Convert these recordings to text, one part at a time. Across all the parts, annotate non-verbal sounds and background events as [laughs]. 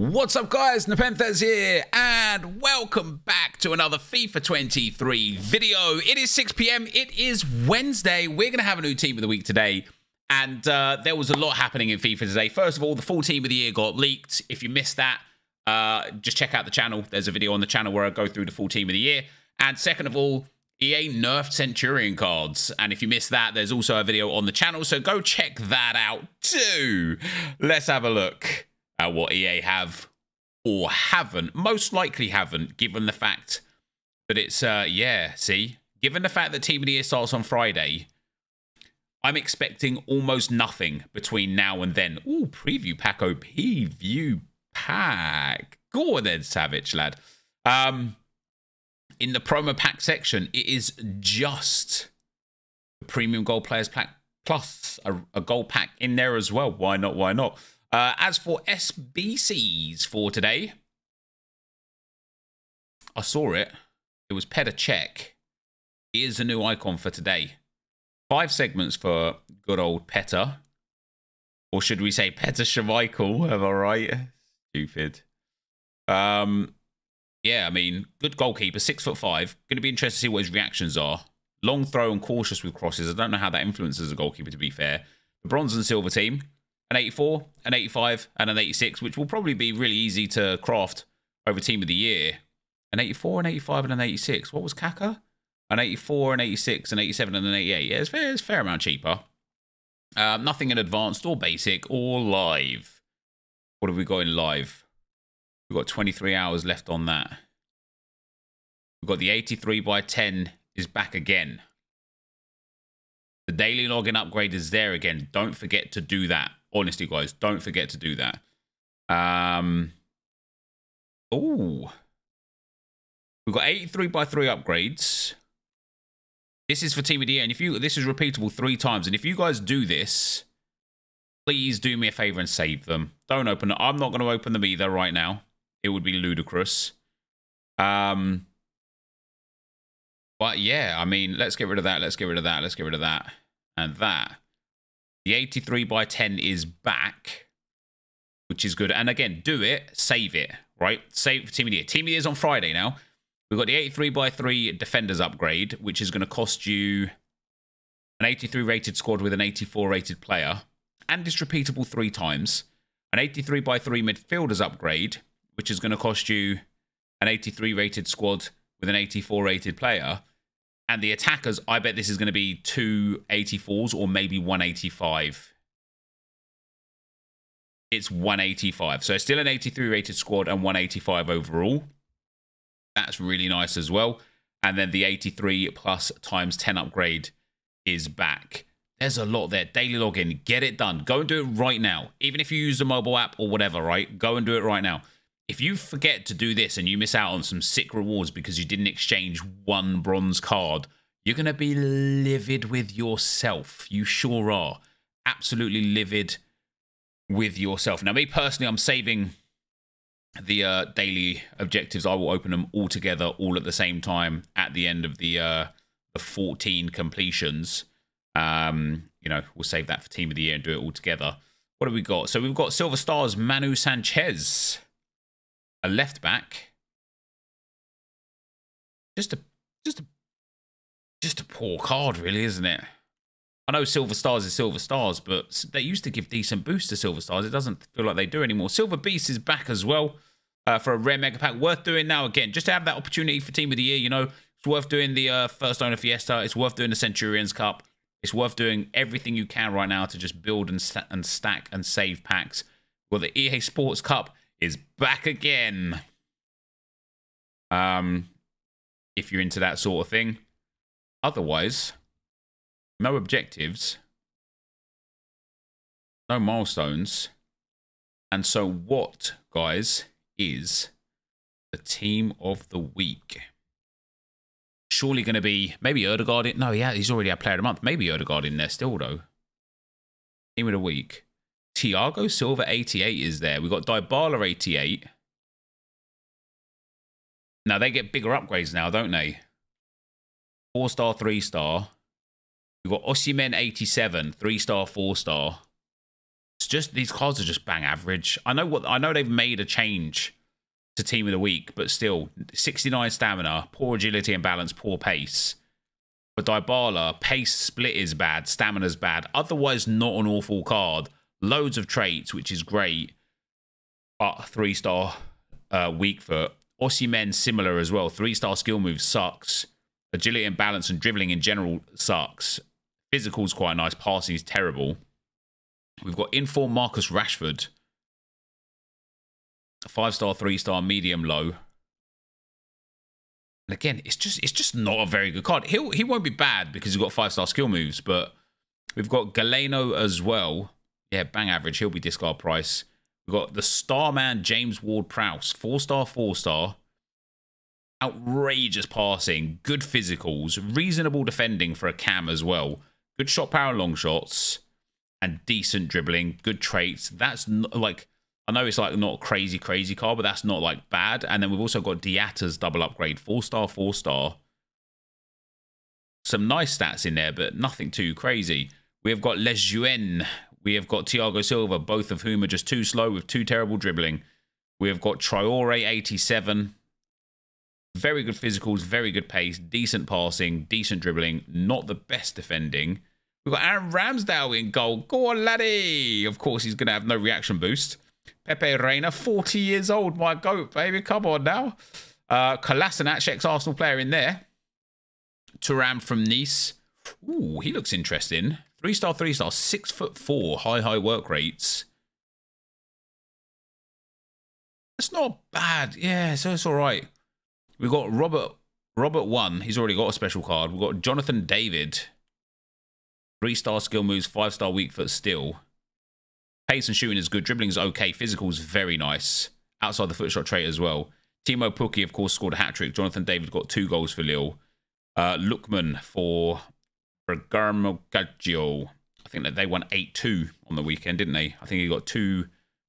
What's up guys, Nepenthez here, and welcome back to another FIFA 23 video. It is 6pm, it is Wednesday, we're going to have a new team of the week today, and uh, there was a lot happening in FIFA today. First of all, the full team of the year got leaked. If you missed that, uh, just check out the channel. There's a video on the channel where I go through the full team of the year. And second of all, EA nerfed Centurion cards. And if you missed that, there's also a video on the channel, so go check that out too. Let's have a look at what EA have or haven't. Most likely haven't, given the fact that it's, uh, yeah, see? Given the fact that Team of the Year starts on Friday, I'm expecting almost nothing between now and then. Ooh, preview pack OP, view pack. Go on then, Savage, lad. Um, in the promo pack section, it is just the premium gold players pack plus a, a gold pack in there as well. Why not? Why not? Uh, as for SBCs for today, I saw it. It was Petr Cech. He is a new icon for today. Five segments for good old Petr. Or should we say Petr Schmeichel? Am I right? Stupid. Um, yeah, I mean, good goalkeeper, six foot five. Going to be interested to see what his reactions are. Long throw and cautious with crosses. I don't know how that influences a goalkeeper, to be fair. The bronze and silver team an 84, an 85, and an 86, which will probably be really easy to craft over Team of the Year. An 84, an 85, and an 86. What was Kaka? An 84, an 86, an 87, and an 88. Yeah, it's fair, it's fair amount cheaper. Um, nothing in advanced or basic or live. What have we got in live? We've got 23 hours left on that. We've got the 83 by 10 is back again. The daily login upgrade is there again. Don't forget to do that. Honestly, guys, don't forget to do that. Um, oh, we've got 83 by 3 upgrades. This is for Team of the Year, and if you this is repeatable three times, and if you guys do this, please do me a favor and save them. Don't open. I'm not going to open them either right now. It would be ludicrous. Um, but yeah, I mean, let's get rid of that. Let's get rid of that. Let's get rid of that and that. The 83 by 10 is back, which is good. And again, do it, save it, right? Save for Team of the Year. Team of the Year is on Friday now. We've got the 83 by 3 Defenders upgrade, which is going to cost you an 83 rated squad with an 84 rated player, and it's repeatable three times. An 83 by 3 Midfielders upgrade, which is going to cost you an 83 rated squad with an 84 rated player, and the attackers, I bet this is going to be two 84s or maybe 185. It's 185. So it's still an 83 rated squad and 185 overall. That's really nice as well. And then the 83 plus times 10 upgrade is back. There's a lot there. Daily login. Get it done. Go and do it right now. Even if you use the mobile app or whatever, right? Go and do it right now if you forget to do this and you miss out on some sick rewards because you didn't exchange one bronze card, you're going to be livid with yourself. You sure are. Absolutely livid with yourself. Now, me personally, I'm saving the uh, daily objectives. I will open them all together, all at the same time at the end of the uh, the 14 completions. Um, you know, we'll save that for Team of the Year and do it all together. What have we got? So we've got Silver Stars Manu Sanchez a left back. Just a just a just a poor card, really, isn't it? I know Silver Stars is Silver Stars, but they used to give decent boosts to Silver Stars. It doesn't feel like they do anymore. Silver Beast is back as well uh, for a rare mega pack. Worth doing now again, just to have that opportunity for Team of the Year. You know, it's worth doing the uh, first owner Fiesta. It's worth doing the Centurions Cup. It's worth doing everything you can right now to just build and, st and stack and save packs. Well, the EA Sports Cup is back again. Um, if you're into that sort of thing. Otherwise, no objectives, no milestones. And so, what, guys, is the team of the week? Surely going to be maybe Odegaard in. No, yeah, he's already had player of the month. Maybe Odegaard in there still, though. Team of the week. Thiago Silva 88 is there. We've got Dybala 88. Now they get bigger upgrades now, don't they? Four star, three star. We've got Osimhen 87, three star, four star. It's just these cards are just bang average. I know what I know they've made a change to team of the week, but still 69 stamina, poor agility and balance, poor pace. For Dybala, pace split is bad, stamina's bad. Otherwise, not an awful card. Loads of traits, which is great. But three star uh, weak foot. Osimhen similar as well. Three star skill move sucks. Agility and balance and dribbling in general sucks. Physical's quite nice. Passing is terrible. We've got inform Marcus Rashford. Five star, three star, medium, low. And again, it's just it's just not a very good card. He'll he won't be bad because he's got five star skill moves, but we've got Galeno as well. Yeah, bang average. He'll be discard price. We've got the Starman James Ward Prowse, four star, four star. Outrageous passing, good physicals, reasonable defending for a cam as well. Good shot power, long shots, and decent dribbling. Good traits. That's not, like I know it's like not crazy, crazy car, but that's not like bad. And then we've also got Diatta's double upgrade, four star, four star. Some nice stats in there, but nothing too crazy. We have got Lejeune. We have got Thiago Silva, both of whom are just too slow with too terrible dribbling. We have got Traore, 87. Very good physicals, very good pace, decent passing, decent dribbling, not the best defending. We've got Aaron Ramsdale in goal. Go on, laddie. Of course, he's going to have no reaction boost. Pepe Reina, 40 years old. My goat, baby. Come on now. Uh, Kolasinac, ex-Arsenal player in there. Thuram from Nice. Ooh, he looks interesting. Three star, three star, six foot four, high, high work rates. It's not bad. Yeah, so it's all right. We've got Robert Robert one. He's already got a special card. We've got Jonathan David. Three star skill moves, five star weak foot still. Pace and shooting is good. Dribbling is okay. Physical is very nice. Outside the foot shot trait as well. Teemu Pukki, of course, scored a hat trick. Jonathan David got two goals for Lille. Uh, Lookman for Bergamo. I think that they won 8 2 on the weekend, didn't they? I think he got two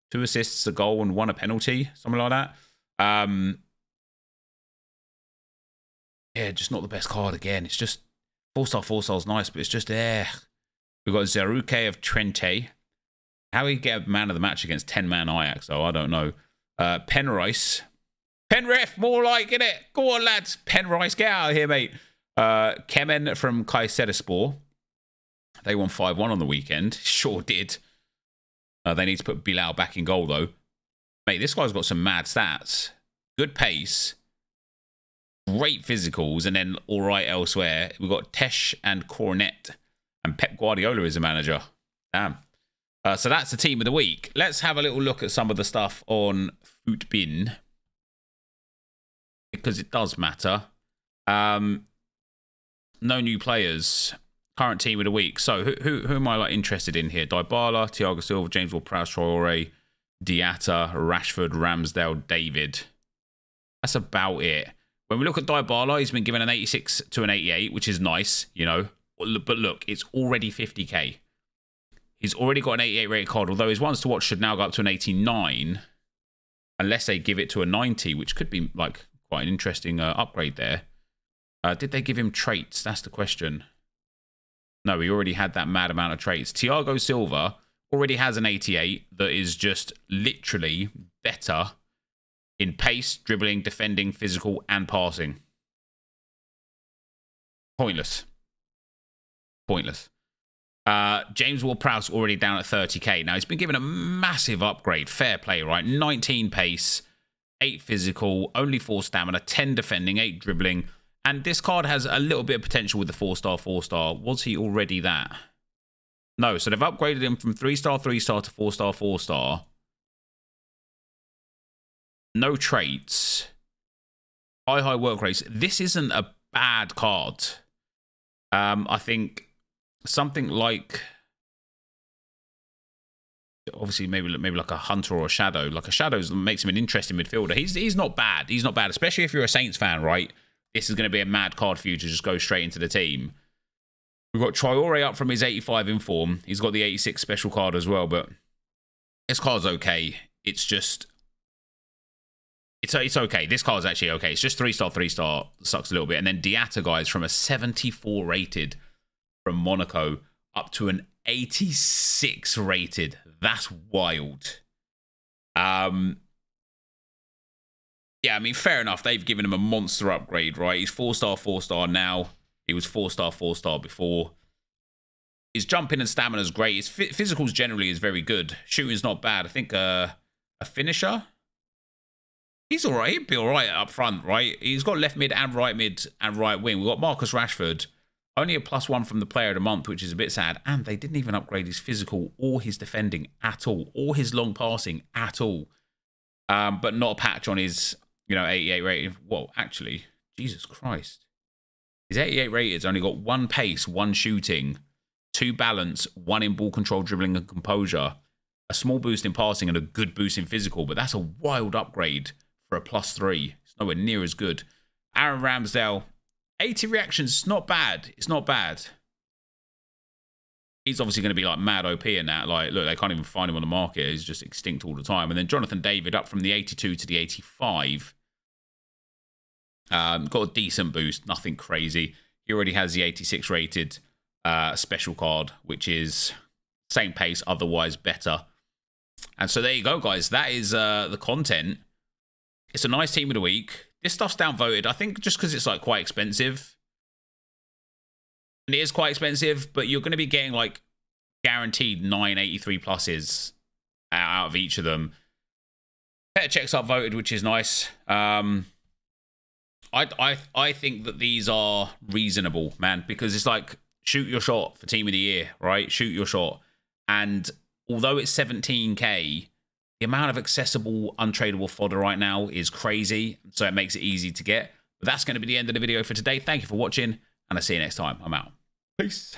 two assists, a goal, and one a penalty, something like that. Um, yeah, just not the best card again. It's just four star, four star's nice, but it's just. Eh. We've got Zerrouki of Twente. How he get a man of the match against 10 man Ajax, though, I don't know. Uh, Penrice. Penref, more like it. Go on, lads. Penrice, get out of here, mate. Uh, Kemen from Kayserispor. They won 5 1 on the weekend. [laughs] Sure did. Uh, they need to put Bilal back in goal, though. Mate, this guy's got some mad stats. Good pace. Great physicals. And then all right elsewhere. We've got Tesh and Cornet. And Pep Guardiola is a manager. Damn. Uh, so that's the team of the week. Let's have a little look at some of the stuff on Futbin. because it does matter. Um, no new players. Current team of the week. So who who, who am I like interested in here? Dybala, Thiago Silva, James Ward-Prowse, Traore, Diatta, Rashford, Ramsdale, David. That's about it. When we look at Dybala, he's been given an 86 to an 88, which is nice, you know. But look, it's already 50k. He's already got an 88 rated card, although his ones to watch should now go up to an 89, unless they give it to a 90, which could be like quite an interesting uh, upgrade there. Uh, did they give him traits? That's the question. No, he already had that mad amount of traits. Thiago Silva already has an 88 that is just literally better in pace, dribbling, defending, physical, and passing. Pointless. Pointless. Uh, James Ward-Prowse already down at 30k. Now, he's been given a massive upgrade. Fair play, right? 19 pace, 8 physical, only 4 stamina, 10 defending, 8 dribbling. And this card has a little bit of potential with the 4-star, 4-star. Was he already that? No, so they've upgraded him from 3-star, 3-star to 4-star, 4-star. No traits. High, high work rates. This isn't a bad card. Um, I think something like obviously maybe maybe like a hunter or a shadow. Like a shadow makes him an interesting midfielder. He's he's not bad. He's not bad, especially if you're a Saints fan, right? This is going to be a mad card for you to just go straight into the team. We've got Traore up from his 85 in form. He's got the 86 special card as well, but this card's okay. It's just it's it's okay. This card's actually okay. It's just three star, three star sucks a little bit, and then Diatta guys from a 74 rated from Monaco up to an 86 rated. That's wild. Um, yeah, I mean, fair enough. They've given him a monster upgrade, right? He's four star, four star now. He was four star, four star before. His jumping and stamina is great. His physicals generally is very good. Shooting's not bad. I think uh, a finisher. He's all right. He'd be all right up front, right? He's got left mid and right mid and right wing. We've got Marcus Rashford. Only a plus one from the player of the month, which is a bit sad. And they didn't even upgrade his physical or his defending at all, or his long passing at all. Um, but not a patch on his, you know, 88 rating. Well, actually, Jesus Christ. His 88 rated only got one pace, one shooting, two balance, one in ball control, dribbling, and composure, a small boost in passing, and a good boost in physical. But that's a wild upgrade for a plus three. It's nowhere near as good. Aaron Ramsdale, 80 reactions. It's not bad. It's not bad. He's obviously going to be like mad OP in that. Like, look, they can't even find him on the market. He's just extinct all the time. And then Jonathan David up from the 82 to the 85. Um, got a decent boost, nothing crazy. He already has the 86 rated uh, special card, which is same pace, otherwise better. And so there you go, guys. That is uh, the content. It's a nice team of the week. This stuff's downvoted. I think just because it's like quite expensive. And it is quite expensive, but you're going to be getting like guaranteed 983 pluses out of each of them. Petr Cech's upvoted, which is nice. Um, I I I think that these are reasonable, man, because it's like shoot your shot for team of the year, right? Shoot your shot. And although it's 17k, the amount of accessible untradeable fodder right now is crazy, so it makes it easy to get. But that's going to be the end of the video for today. Thank you for watching, and I'll see you next time. I'm out. Peace.